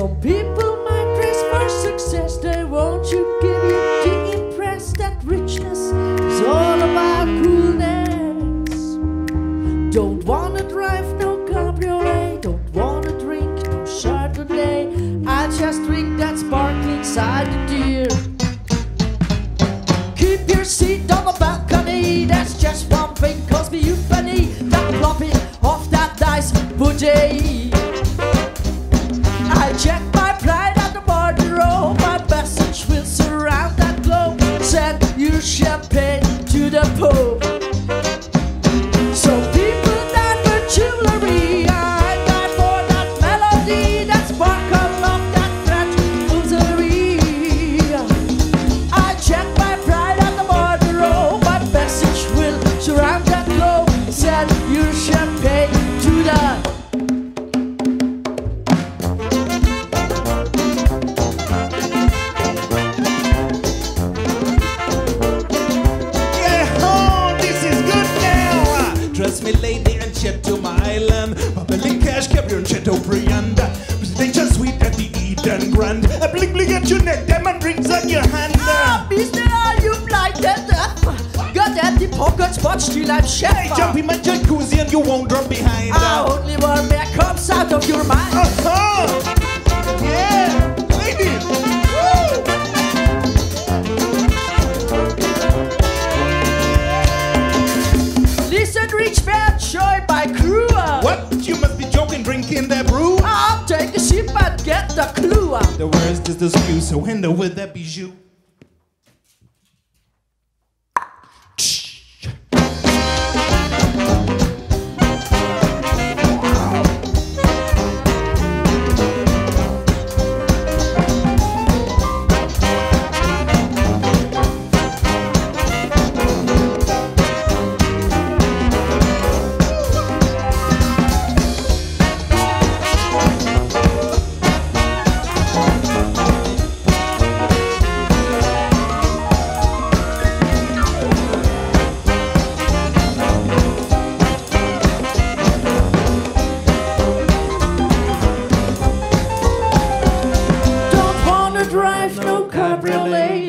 Some people might press for success, they want you give you to impress that richness is all about coolness. Don't wanna drive no cabriolet, don't wanna drink no Chardonnay. I just drink that sparkling cider, dear. Keep your seat. Lady, to my island. Bubbling cash, carry on chat Briand. Presidential suite at the Eden Grand. A bling bling at your neck, diamond rings on your hand. Ah, Mister, are you blinded? Got empty pockets, but still I'm chef. Hey, jump in my jacuzzi and you won't drop behind. I I'll take a sip and get the clue. The worst is the skew, so hand over that be Don't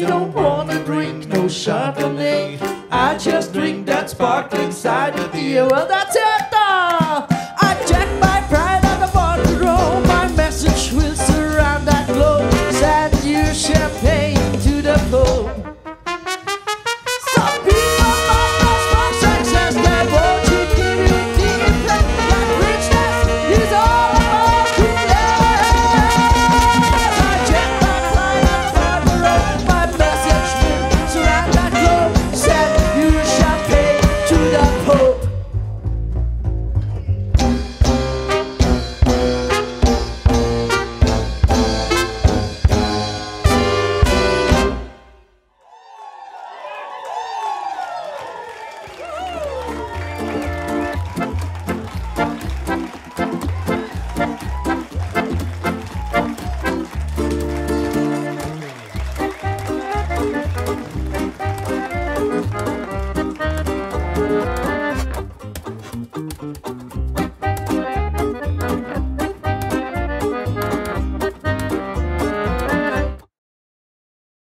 You don't wanna drink no Chardonnay. I just drink that sparkling cider beer. Well, that's it.